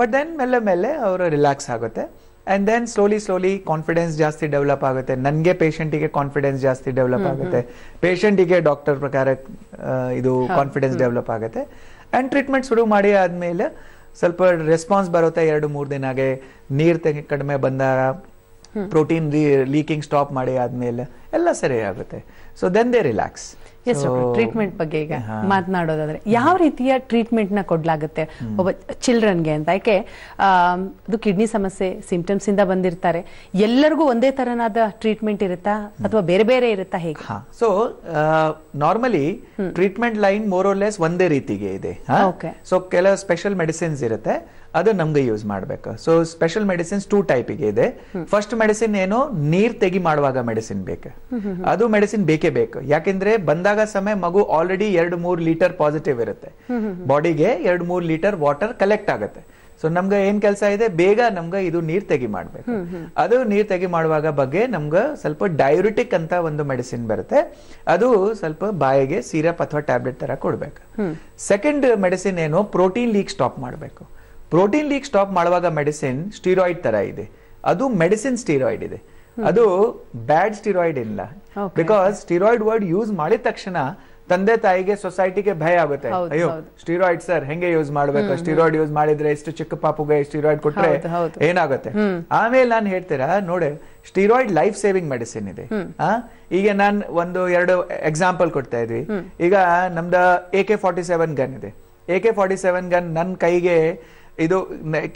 ಬಟ್ ದೆನ್ ಮೆಲ್ಲೆ ಮೇಲೆ ಅವರು ರಿಲ್ಯಾಕ್ಸ್ ಆಗುತ್ತೆ. And then slowly slowly confidence ಜಾಸ್ತಿ ಡೆವಲಪ್ ಆಗುತ್ತೆ. ನನಗೆ ಪೇಷಂಟಿಗೆ ಕಾನ್ಫಿಡೆನ್ಸ್ ಜಾಸ್ತಿ ಡೆವಲಪ್ ಆಗುತ್ತೆ. ಪೇಷಂಟಿಗೆ ಡಾಕ್ಟರ್ ಪ್ರಕಾರ ಇದು ಕಾನ್ಫಿಡೆನ್ಸ್ ಡೆವಲಪ್ ಆಗುತ್ತೆ. ಅಂಡ್ ಟ್ರೀಟ್ಮೆಂಟ್ ಶುರು ಮಾಡಿ ಆದ್ಮೇಲೆ ಸ್ವಲ್ಪ ರೆಸ್ಪಾನ್ಸ್ ಬರುತ್ತೆ ಎರಡು ಮೂರು ದಿನಾಗೆ ನೀರ್ ತೆಗೆ ಕಡಿಮೆ ಬಂದಾಗ ಪ್ರೋಟೀನ್ ಲೀಕಿಂಗ್ ಸ್ಟಾಪ್ ಮಾಡಿ ಆದ್ಮೇಲೆ ಎಲ್ಲ ಸರಿ ಆಗುತ್ತೆ. So then they relax as treatment ಬಗ್ಗೆ ಈಗ ಮಾತನಾಡೋದಾದ್ರೆ ಯಾವ ರೀತಿಯ ಟ್ರೀಟ್ಮೆಂಟ್ನ ಕೊಡ್ಲಾಗುತ್ತೆ? ಒಬ್ಬ ಚಿಲ್ಡ್ರನ್ಗೆ ಅಂತ. ಯಾಕೆ ಆ ಅದು ಕಿಡ್ನಿ ಸಮಸ್ಯೆ ಸಿಂಪ್ಟಮ್ಸ್ ಇಂದ ಬಂದಿರ್ತಾರೆ. ಎಲ್ಲರಿಗೂ ಒಂದೇ ತರನಾದ ಟ್ರೀಟ್ಮೆಂಟ್ ಇರುತ್ತಾ? ಅಥವಾ ಬೇರೆ ಬೇರೆ ಇರುತ್ತಾ ಹೇಗೆ? So normally treatment line more less ಒಂದೇ ರೀತಿಗೆ ಇದೆ. ಸೊ ಕೆಲವು ಸ್ಪೆಷಲ್ ಮೆಡಿಸಿನ್ಸ್ ಇರುತ್ತೆ. ಅದು ನಮ್ಗೆ ಯೂಸ್ ಮಾಡ್ಬೇಕು. ಸೊ ಸ್ಪೆಷಲ್ ಮೆಡಿಸಿನ್ಸ್ ಟೂ ಟೈಪಿಗೆ ಇದೆ. ಫಸ್ಟ್ ಮೆಡಿಸಿನ್ ಏನು? ನೀರ್ ತೆಗಿ ಮಾಡುವಾಗ ಮೆಡಿಸಿನ್ ಬೇಕು. ಅದು ಮೆಡಿಸಿನ್ ಬೇಕೇ ಬೇಕು. ಯಾಕೆಂದ್ರೆ ಬಂದಾಗ ಸಮಯ ಮಗು ಆಲ್ರೆಡಿ ಎರಡು ಮೂರು ಲೀಟರ್ ಪಾಸಿಟಿವ್ ಇರುತ್ತೆ. ಬಾಡಿಗೆ ಎರಡು ಮೂರ್ ಲೀಟರ್ ವಾಟರ್ ಕಲೆಕ್ಟ್ ಆಗುತ್ತೆ. ಸೊ ನಮ್ಗೆ ಏನ್ ಕೆಲಸ ಇದೆ? ಬೇಗ ನಮ್ಗೆ ಇದು ನೀರ್ ತೆಗಿ ಮಾಡ್ಬೇಕು. ಅದು ನೀರ್ ತೆಗಿ ಮಾಡುವಾಗ ಬಗ್ಗೆ ನಮ್ಗೆ ಸ್ವಲ್ಪ ಡಯೂರಿಟಿಕ್ ಅಂತ ಒಂದು ಮೆಡಿಸಿನ್ ಬರುತ್ತೆ. ಅದು ಸ್ವಲ್ಪ ಬಾಯಿಗೆ ಸಿರಪ್ ಅಥವಾ ಟ್ಯಾಬ್ಲೆಟ್ ತರ ಕೊಡ್ಬೇಕು. ಸೆಕೆಂಡ್ ಮೆಡಿಸಿನ್ ಏನು? ಪ್ರೋಟೀನ್ ಲೀಕ್ ಸ್ಟಾಪ್ ಮಾಡಬೇಕು. ಪ್ರೋಟೀನ್ ಲೀಕ್ ಸ್ಟಾಪ್ ಮಾಡುವಾಗ ಮೆಡಿಸಿನ್ ಸ್ಟೀರಾಯ್ಡ್ ತರ ಇದೆ. ಅದು ಮೆಡಿಸಿನ್ ಸ್ಟೀರಾಯ್ಡ್ ಇದೆ. ಅದು ಬ್ಯಾಡ್ ಸ್ಟೀರಾಯ್ಡ್ ಇಲ್ಲ. ಬಿಕಾಸ್ ಸ್ಟೀರಾಯ್ಡ್ ವರ್ಡ್ ಯೂಸ್ ಮಾಡಿದ ತಕ್ಷಣ ತಂದೆ ತಾಯಿಗೆ ಸೊಸೈಟಿಗೆ ಭಯ ಆಗುತ್ತೆ. ಅಯ್ಯೋ ಸ್ಟೀರಾಯ್ಡ್ ಸರ್ ಹೆಂಗೆ ಯೂಸ್ ಮಾಡ್ಬೇಕು? ಸ್ಟೀರಾಯ್ಡ್ ಯೂಸ್ ಮಾಡಿದ್ರೆ ಎಷ್ಟು ಚಿಕ್ಕ ಪಾಪುಗೆ ಸ್ಟೀರಾಯ್ಡ್ ಕೊಟ್ರೆ ಹೌದು. ಏನಾಗುತ್ತೆ? ಆಮೇಲೆ ನಾನು ಹೇಳ್ತೀರಾ ನೋಡಿ ಸ್ಟೀರಾಯ್ಡ್ ಲೈಫ್ ಸೇವಿಂಗ್ ಮೆಡಿಸಿನ್ ಇದೆ? ಈಗ ನಾನ್ ಒಂದು ಎರಡು ಎಕ್ಸಾಂಪಲ್ ಕೊಡ್ತಾ ಇದ್ವಿ. ಈಗ ನಮ್ದ A K forty seven gun ಇದೆ. A K forty seven gun ನನ್ನ ಕೈಗೆ ಇದು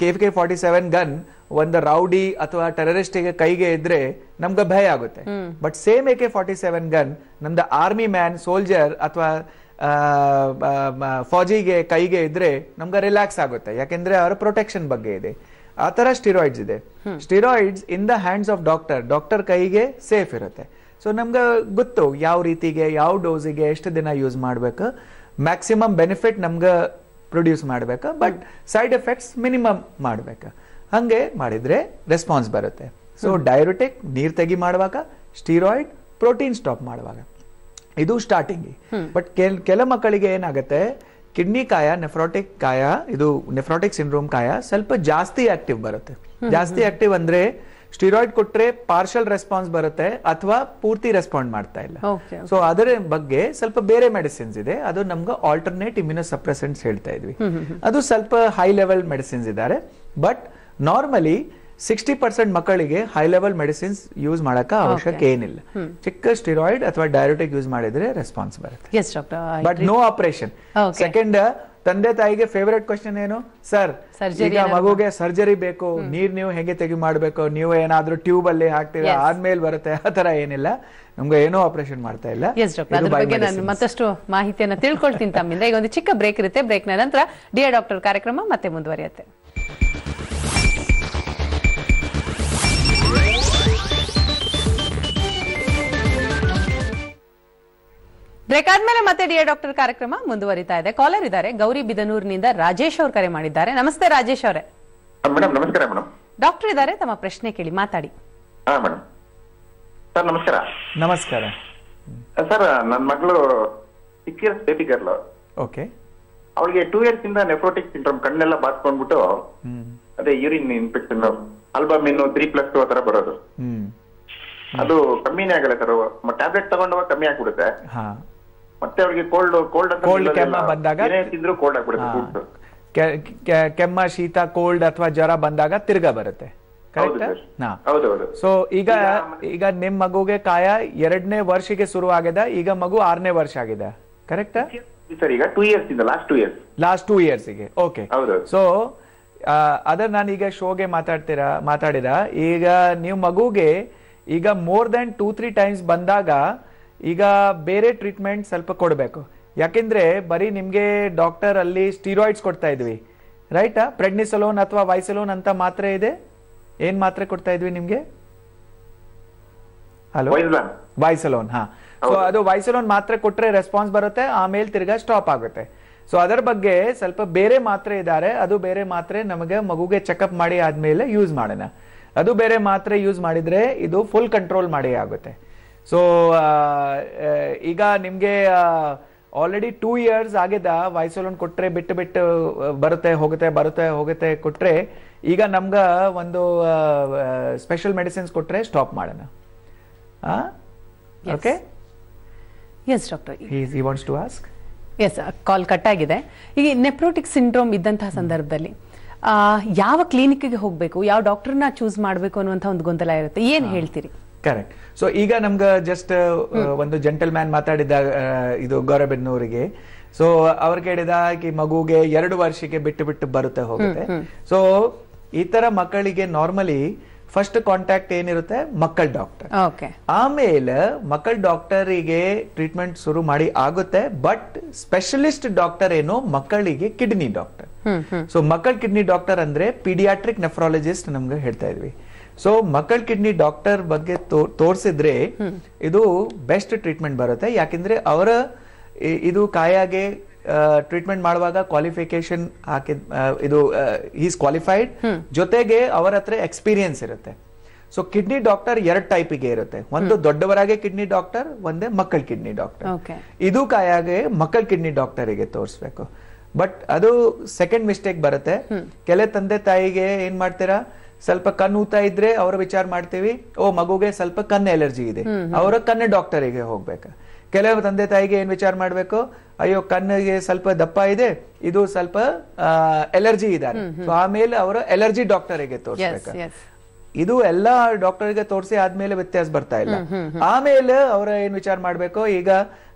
K K forty seven gun ಒಂದು ರೌಡಿ ಅಥವಾ ಟೆರರಿಸ್ಟ್ಗೆ ಕೈಗೆ ಇದ್ರೆ ನಮ್ಗೆ ಭಯ ಆಗುತ್ತೆ. But same A K forty seven gun ನಮ್ದು ಆರ್ಮಿ ಮ್ಯಾನ್ ಸೋಲ್ಜರ್ ಅಥವಾ ಫೌಜಿಗೆ ಕೈಗೆ ಇದ್ರೆ ನಮ್ಗೆ ರಿಲ್ಯಾಕ್ಸ್ ಆಗುತ್ತೆ. ಯಾಕೆಂದ್ರೆ ಅವರ ಪ್ರೊಟೆಕ್ಷನ್ ಬಗ್ಗೆ ಇದೆ. ಆ ತರ ಸ್ಟಿರಾಯ್ಡ್ಸ್ ಇದೆ. Steroids in the hands of doctor doctor ಕೈಗೆ ಸೇಫ್ ಇರುತ್ತೆ. ಸೊ ನಮ್ಗೆ ಗೊತ್ತು ಯಾವ ರೀತಿಗೆ ಯಾವ ಡೋಸಿಗೆ ಎಷ್ಟು ದಿನ ಯೂಸ್ ಮಾಡ್ಬೇಕು. ಮ್ಯಾಕ್ಸಿಮಮ್ ಬೆನಿಫಿಟ್ ನಮ್ಗೆ ಪ್ರೊಡ್ಯೂಸ್ ಮಾಡಬೇಕಾ ಬಟ್ ಸೈಡ್ ಎಫೆಕ್ಟ್ಸ್ ಮಿನಿಮಮ್ ಮಾಡಬೇಕಾ? ಹಂಗೆ ಮಾಡಿದ್ರೆ ರೆಸ್ಪಾನ್ಸ್ ಬರುತ್ತೆ. ಸೊ ಡೈರುಟಿಕ್ ನೀರ್ ತೆಗಿ ಮಾಡುವಾಗ ಸ್ಟೀರಾಯ್ಡ್ ಪ್ರೋಟೀನ್ ಸ್ಟಾಪ್ ಮಾಡುವಾಗ. ಇದು ಸ್ಟಾರ್ಟಿಂಗ್ ಬಟ್ ಕೆಲ ಮಕ್ಕಳಿಗೆ ಏನಾಗುತ್ತೆ ಕಿಡ್ನಿ ಕಾಯ ನೆಫ್ರಾಟಿಕ್ ಕಾಯ ಇದು ನೆಫ್ರಾಟಿಕ್ ಸಿಂಡ್ರೋಮ್ ಕಾಯ ಸ್ವಲ್ಪ ಜಾಸ್ತಿ ಆಕ್ಟಿವ್ ಬರುತ್ತೆ. ಜಾಸ್ತಿ ಆಕ್ಟಿವ್ ಅಂದ್ರೆ ಸ್ಟಿರಾಯ್ಡ್ ಕೊಟ್ರೆ ಪಾರ್ಷಲ್ ರೆಸ್ಪಾನ್ಸ್ ಬರುತ್ತೆ ಅಥವಾ ಪೂರ್ತಿ ರೆಸ್ಪಾಂಡ್ ಮಾಡ್ತಾ ಇಲ್ಲ. ಸೊ ಅದರ ಬಗ್ಗೆ ಸ್ವಲ್ಪ ಬೇರೆ ಮೆಡಿಸಿನ್ಸ್ ಇದೆ. ಅದು ನಮ್ಗೆ ಆಲ್ಟರ್ನೇಟ್ ಇಮ್ಯುನೋಸಪ್ರೆಸೆಂಟ್ಸ್ ಹೇಳ್ತಾ ಇದ್ವಿ. ಅದು ಸ್ವಲ್ಪ ಹೈ ಲೆವೆಲ್ ಮೆಡಿಸಿನ್ಸ್ ಇದ್ದಾರೆ ಬಟ್ ನಾರ್ಮಲಿ ಸಿಕ್ಸ್ಟಿ ಪರ್ಸೆಂಟ್ ಮಕ್ಕಳಿಗೆ ಹೈ ಲೆವೆಲ್ ಮೆಡಿಸಿನ್ಸ್ ಯೂಸ್ ಮಾಡಕ ಅವಶ್ಯಕ ಏನಿಲ್ಲ. ಚಿಕ್ಕ ಸ್ಟಿರಾಯ್ಡ್ ಅಥವಾ ಡಯಾಬಿಟಿಕ್ ಯೂಸ್ ಮಾಡಿದ್ರೆ ರೆಸ್ಪಾನ್ಸ್ ಬರುತ್ತೆ. ಬಟ್ ನೋ ಆಪರೇಷನ್ ಸೆಕೆಂಡ್ ತಂದೆ ತಾಯಿಗೆ ಫೇವರೇಟ್ ಕ್ವಶನ್ ಏನು? ಸರ್ ಈಗ ಮಗುಗೆ ಸರ್ಜರಿ ಬೇಕು ನೀರ್ ನೀವು ಹೆಂಗೆ ತೆಗಿ ಮಾಡ್ಬೇಕು? ನೀವು ಏನಾದ್ರೂ ಟ್ಯೂಬ್ ಅಲ್ಲಿ ಹಾಕ್ತೀರಾ. ಆದ್ಮೇಲೆ ಬರುತ್ತೆ. ಆ ತರ ಏನಿಲ್ಲ. ನಮ್ಗೆ ಏನೋ ಆಪರೇಷನ್ ಮಾಡ್ತಾ ಇಲ್ಲ. ಅದ್ರ ಬಗ್ಗೆ ನಾನು ಮತ್ತಷ್ಟು ಮಾಹಿತಿಯನ್ನ ತಿಳ್ಕೊಳ್ತೀನಿ ತಮ್ಮಿಂದ. ಈಗ ಒಂದು ಚಿಕ್ಕ ಬ್ರೇಕ್ ಇರುತ್ತೆ. ಬ್ರೇಕ್ನ ನಂತರ ಡಿಯರ್ ಡಾಕ್ಟರ್ ಕಾರ್ಯಕ್ರಮ ಮತ್ತೆ ಮುಂದುವರಿಯುತ್ತೆ. ಬ್ರೇಕ್ ಮೇಲೆ ಮತ್ತೆ ಡಿಯರ್ ಡಾಕ್ಟರ್ ಕಾರ್ಯಕ್ರಮ ಮುಂದುವರಿತಾ ಇದೆ. ಕಾಲರ್ ಇದ್ದಾರೆ. ಗೌರಿ ಬಿದನೂರಿನಿಂದ ರಾಜೇಶ್ ಅವರು ಕರೆ ಮಾಡಿದ್ದಾರೆ. ನಮಸ್ತೆ ರಾಜೇಶ್ ಅವರೇ. ಮೇಡಮ್ ನಮಸ್ಕಾರ ಮೇಡಮ್ ಡಾಕ್ಟರ್ ಇದ್ದಾರೆ. ತಮ್ಮ ಪ್ರಶ್ನೆ ಕೇಳಿ ಮಾತಾಡಿ. ಹಾ ಮೇಡಮ್ ಸರ್ ನಮಸ್ಕಾರ. ನಮಸ್ಕಾರ. ಸರ್ ನನ್ನ ಮಗಳು six years baby girl okay. ಅವಳಿಗೆ ಟೂ ಇಯರ್ಸ್ ಇಂದ ನೆಫ್ರೋಟಿಕ್ ಸಿಂಡ್ರೋಮ್ ಕಣ್ಣೆಲ್ಲ ಬಾತ್ಕೊಂಡ್ಬಿಟ್ಟು ಹ್ಮ್. ಅದೇ ಯೂರಿನ್ ಇನ್ಫೆಕ್ಷನ್ ಇನ್ನು ತ್ರೀ ಪ್ಲಸ್ ಆ ಆತರ ಬರೋದು. ಅದು ಕಮ್ಮಿನೇ ಆಗಲ್ಲ ಸರ್. ಟ್ಯಾಬ್ಲೆಟ್ ತಗೊಂಡವಾಗ ಕಮ್ಮಿ ಆಗ್ಬಿಡುತ್ತೆ. ಹಾ. ಮತ್ತೆ ಅವರಿಗೆ ಕೋಲ್ಡ್ ಕೋಲ್ಡ್ Cold ಕೆಮ್ಮ ಬಂದಾಗ? ತಿಂದ್ರು ಕೋಲ್ಡ್ ಆಗ್ಬಿಡುತ್ತೆ ಕೆಮ್ಮ ಶೀತ ಕೋಲ್ಡ್ ಅಥವಾ ಜ್ವರ ಬಂದಾಗ ತಿರ್ಗಾ ಬರುತ್ತೆ. ಕರೆಕ್ಟ್ ಸೊ ಈಗ ಈಗ ನಿಮ್ ಮಗುಗೆ ಕಾಯ ಎರಡನೇ ವರ್ಷಕ್ಕೆ ಶುರು ಆಗಿದೆ ಈಗ ಮಗು ಆರನೇ ವರ್ಷ ಆಗಿದೆ. ಕರೆಕ್ಟ್ ಸರ್ ಈಗ ಟೂ ಇಯರ್ಸ್ ಇಂದ last two years last two ಇಯರ್ಸ್ಗೆ okay ಹೌದು. ಸೊ ಅದರ ನಾನು ಈಗ ಶೋಗೆ ಮಾತಾಡ್ತೀರಾ ಮಾತಾಡಿದ ಈಗ ನೀವು ಮಗುಗೆ ಈಗ more than two three times ಬಂದಾಗ ಈಗ ಬೇರೆ ಟ್ರೀಟ್ಮೆಂಟ್ ಸ್ವಲ್ಪ ಕೊಡಬೇಕು. ಯಾಕೆಂದರೆ ಬರೀ ನಿಮಗೆ ಡಾಕ್ಟರ್ ಅಲ್ಲಿ ಸ್ಟೀರಾಯ್ಡ್ಸ್ ಕೊಡ್ತಾ ಇದ್ವಿ. ರೈಟ್ ಪ್ರೆಡ್ನಿಸಲೋನ್ ಅಥವಾ ವೈಸಲೋನ್ ಅಂತ ಮಾತ್ರೆ ಇದೆ? ಏನ್ ಮಾತ್ರೆ ಕೊಡ್ತಾ ಇದ್ವಿ ನಿಮಗೆ? ಹಲೋ ವೈಸ್ಲಾನ್ ಹಾ. ಸೊ ಅದು ವೈಸಲೋನ್ ಮಾತ್ರೆ ಕೊಟ್ಟರೆ ರೆಸ್ಪಾನ್ಸ್ ಬರುತ್ತೆ ಆಮೇಲೆ ತಿರ್ಗಾ ಸ್ಟಾಪ್ ಆಗುತ್ತೆ. ಸೊ ಅದರ ಬಗ್ಗೆ ಸ್ವಲ್ಪ ಬೇರೆ ಮಾತ್ರೆ ಇದ್ದಾರೆ ಅದು ಬೇರೆ ಮಾತ್ರೆ ನಮಗೆ ಮಗುಗೆ ಚೆಕಪ್ ಮಾಡಿ ಆದ್ಮೇಲೆ ಯೂಸ್ ಮಾಡೋಣ. ಅದು ಬೇರೆ ಮಾತ್ರೆ ಯೂಸ್ ಮಾಡಿದ್ರೆ ಇದು ಫುಲ್ ಕಂಟ್ರೋಲ್ ಮಾಡಿ ಆಗುತ್ತೆ. ಸೊ ಈಗ ನಿಮಗೆ ಆಲ್ರೆಡಿ ಟೂ ಇಯರ್ಸ್ ಆಗಿದೆ ವಾಯ್ಸೋಲನ್ ಕೊಟ್ರೆ ಬಿಟ್ಟು ಬಿಟ್ಟು ಬರುತ್ತೆ ಹೋಗುತ್ತೆ ಬರುತ್ತೆ ಹೋಗುತ್ತೆ ಕೊಟ್ರೆ ಈಗ ನಮ್ಗ ಒಂದು ಸ್ಪೆಷಲ್ ಮೆಡಿಸಿನ್ಸ್ ಕೊಟ್ರೆ ಸ್ಟಾಪ್ ಮಾಡೋಣ. Okay yes doctor he wants to ask? Yes call cut ಆಗಿದೆ. ಈಗ ನೆಪ್ರೋಟಿಕ್ ಸಿಂಡ್ರೋಮ್ ಇದ್ದಂತಹ ಸಂದರ್ಭದಲ್ಲಿ ಯಾವ ಕ್ಲಿನಿಕ್ಗೆ ಹೋಗಬೇಕು? ಯಾವ ಡಾಕ್ಟರ್ನ ಚೂಸ್ ಮಾಡಬೇಕು ಅನ್ನುವಂಥ ಒಂದು ಗೊಂದಲ ಇರುತ್ತೆ. ಏನು ಹೇಳ್ತೀರಿ? ಕರೆಕ್ಟ್ ಸೊ ಈಗ ನಮ್ಗೆ ಜಸ್ಟ್ ಒಂದು ಜೆಂಟಲ್ ಮ್ಯಾನ್ ಮಾತಾಡಿದ ಇದು ಗೌರಬೆನ್ನೂರಿಗೆ. ಸೊ ಅವ್ರು ಕೇಳಿದ ಈ ಮಗುಗೆ ಎರಡು ವರ್ಷಕ್ಕೆ ಬಿಟ್ಟು ಬಿಟ್ಟು ಬರುತ್ತೆ ಹೋಗುತ್ತೆ. ಸೊ ಈ ತರ ಮಕ್ಕಳಿಗೆ ನಾರ್ಮಲಿ ಫಸ್ಟ್ ಕಾಂಟ್ಯಾಕ್ಟ್ ಏನಿರುತ್ತೆ? ಮಕ್ಕಳ ಡಾಕ್ಟರ್ ಆಮೇಲೆ ಮಕ್ಕಳ ಡಾಕ್ಟರಿಗೆ ಟ್ರೀಟ್ಮೆಂಟ್ ಶುರು ಮಾಡಿ ಆಗುತ್ತೆ. ಬಟ್ ಸ್ಪೆಷಲಿಸ್ಟ್ ಡಾಕ್ಟರ್ ಏನು? ಮಕ್ಕಳಿಗೆ ಕಿಡ್ನಿ ಡಾಕ್ಟರ್ ಸೊ ಮಕ್ಕಳ ಕಿಡ್ನಿ ಡಾಕ್ಟರ್ ಅಂದ್ರೆ ಪೀಡಿಯಾಟ್ರಿಕ್ ನೆಫ್ರಾಲಜಿಸ್ಟ್ ನಮ್ಗೆ ಹೇಳ್ತಾ ಇದ್ವಿ. ಸೊ ಮಕ್ಕಳ ಕಿಡ್ನಿ ಡಾಕ್ಟರ್ ಬಗ್ಗೆ ತೋರಿಸಿದ್ರೆ ಇದು ಬೆಸ್ಟ್ ಟ್ರೀಟ್ಮೆಂಟ್ ಬರುತ್ತೆ. ಯಾಕೆಂದ್ರೆ ಅವರ ಇದು ಕಾಯಾಗೆ ಟ್ರೀಟ್ಮೆಂಟ್ ಮಾಡುವಾಗ ಕ್ವಾಲಿಫಿಕೇಶನ್ ಹಾಕಿದ ಇದು ಈಸ್ ಕ್ವಾಲಿಫೈಡ್. ಜೊತೆಗೆ ಅವರ ಹತ್ರ ಎಕ್ಸ್ಪೀರಿಯನ್ಸ್ ಇರುತ್ತೆ. ಸೊ ಕಿಡ್ನಿ ಡಾಕ್ಟರ್ ಎರಡ್ ಟೈಪಿಗೆ ಇರುತ್ತೆ. ಒಂದು ದೊಡ್ಡವರಾಗೆ ಕಿಡ್ನಿ ಡಾಕ್ಟರ್ ಒಂದೇ ಮಕ್ಕಳ ಕಿಡ್ನಿ ಡಾಕ್ಟರ್. ಇದು ಕಾಯಾಗೆ ಮಕ್ಕಳ ಕಿಡ್ನಿ ಡಾಕ್ಟರಿಗೆ ತೋರಿಸ್ಬೇಕು. ಬಟ್ ಅದು ಸೆಕೆಂಡ್ ಮಿಸ್ಟೇಕ್ ಬರುತ್ತೆ. ಕೆಲ ತಂದೆ ತಾಯಿಗೆ ಏನ್ ಮಾಡ್ತೀರಾ? ಸ್ವಲ್ಪ ಕಣ್ಣು ಊತ ಇದ್ರೆ ಅವರ ವಿಚಾರ ಮಾಡ್ತೀವಿ ಓ ಮಗುಗೆ ಸ್ವಲ್ಪ ಕಣ್ಣು ಎಲರ್ಜಿ ಇದೆ. ಅವರ ಕಣ್ಣು ಡಾಕ್ಟರಿಗೆ ಹೋಗ್ಬೇಕು. ಕೆಲವು ತಂದೆ ತಾಯಿಗೆ ಏನ್ ವಿಚಾರ ಮಾಡ್ಬೇಕು? ಅಯ್ಯೋ ಕಣ್ಣಿಗೆ ಸ್ವಲ್ಪ ದಪ್ಪ ಇದೆ ಇದು ಸ್ವಲ್ಪ ಎಲರ್ಜಿ ಇದ್ದಾರೆ ಸೊ ಆಮೇಲೆ ಅವರ ಎಲರ್ಜಿ ಡಾಕ್ಟರಿಗೆ ಗೆ ತೋರಿಸ್ಬೇಕು. ಇದು ಎಲ್ಲಾ ಡಾಕ್ಟರ್ಗೆ ತೋರಿಸಿ ಆದ್ಮೇಲೆ ವ್ಯತ್ಯಾಸ ಬರ್ತಾ ಇಲ್ಲ. ಆಮೇಲೆ ಅವರ ಏನ್ ವಿಚಾರ ಮಾಡ್ಬೇಕು? ಈಗ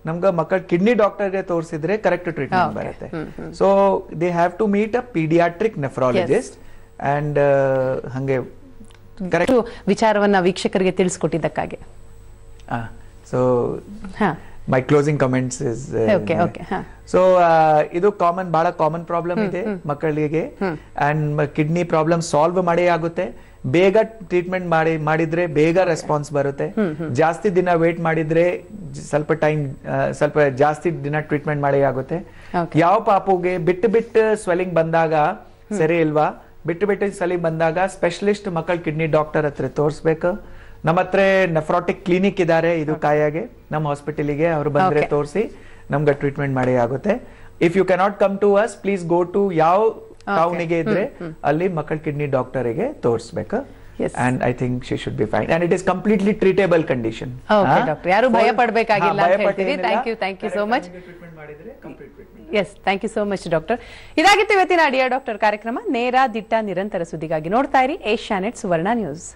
ನಮ್ಗ ಮಕ್ಕಳ ಕಿಡ್ನಿ ಡಾಕ್ಟರ್ಗೆ ತೋರಿಸಿದ್ರೆ ಕರೆಕ್ಟ್ ಟ್ರೀಟ್ಮೆಂಟ್ ಬರುತ್ತೆ. So they have to meet a paediatric nephrologist and ಹಂಗೆ ಕರೆಕ್ಟ್ ವಿಚಾರವನ್ನ ವೀಕ್ಷಕರಿಗೆ ತಿಳಿಸ್ಕೊಟ್ಟಿದ್ದಕ್ಕಾಗಿ. So my closing comments is okay okay ಹಾ. ಸೊ ಇದು ಕಾಮನ್ ಬಹಳ ಕಾಮನ್ ಪ್ರಾಬ್ಲಮ್ ಇದೆ ಮಕ್ಕಳಿಗೆ. ಅಂಡ್ ಕಿಡ್ನಿ ಪ್ರಾಬ್ಲಮ್ ಸಾಲ್ವ್ ಮಾಡೇ ಆಗುತ್ತೆ. ಬೇಗ ಟ್ರೀಟ್ಮೆಂಟ್ ಮಾಡಿ ಮಾಡಿದ್ರೆ ಬೇಗ ರೆಸ್ಪಾನ್ಸ್ ಬರುತ್ತೆ. ಜಾಸ್ತಿ ದಿನ ವೇಟ್ ಮಾಡಿದ್ರೆ ಸ್ವಲ್ಪ ಟೈಮ್ ಸ್ವಲ್ಪ ಜಾಸ್ತಿ ದಿನ ಟ್ರೀಟ್ಮೆಂಟ್ ಮಾಡಿ ಆಗುತ್ತೆ. ಯಾವ ಪಾಪುಗೆ ಬಿಟ್ಟು ಬಿಟ್ಟು ಸ್ವೆಲ್ಲಿಂಗ್ ಬಂದಾಗ ಸರಿ ಇಲ್ವಾ? ಬಿಟ್ಟು ಬಿಟ್ಟು ಸಲ ಬಂದಾಗ ಸ್ಪೆಷಲಿಸ್ಟ್ ಮಕ್ಕಳ ಕಿಡ್ನಿ ಡಾಕ್ಟರ್ ಹತ್ರ ತೋರಿಸ್ಬೇಕು. ನಮ್ಮ ಹತ್ರ ನೆಫ್ರಾಟಿಕ್ ಕ್ಲಿನಿಕ್ ಇದಾರೆ ಇದು ಕಾಯಾಗೆ. ನಮ್ಮ ಹಾಸ್ಪಿಟಲಿಗೆ ಅವ್ರು ಬಂದ್ರೆ. ತೋರಿಸಿ ನಮ್ಗೆ ಟ್ರೀಟ್ಮೆಂಟ್ ಮಾಡಿ ಆಗುತ್ತೆ. If you cannot come to us please go to ಯಾವ ಟೌನಿಗೆ ಇದ್ರೆ ಅಲ್ಲಿ ಮಕ್ಕಳ ಕಿಡ್ನಿ ಡಾಕ್ಟರಿಗೆ ತೋರಿಸ್ಬೇಕು. Yes. And I think she should be fine and it is completely treatable condition. ಯಾರು ಭಯ ಪಡ್ಬೇಕಾಗಿಲ್ಲ ಯು ಹೇಳ್ತೀರಿ. Thank you, thank you yes thank you so much doctor ಇದಾಗಿತ್ತು ಇವತ್ತಿನ ಅಡಿಯಾ ಡಾಕ್ಟರ್ ಕಾರ್ಯಕ್ರಮ. ನೇರ ದಿಟ್ಟ ನಿರಂತರ ಸುದ್ದಿಗಾಗಿ ನೋಡ್ತಾ ಇರಿ. Asianet Suvarna news.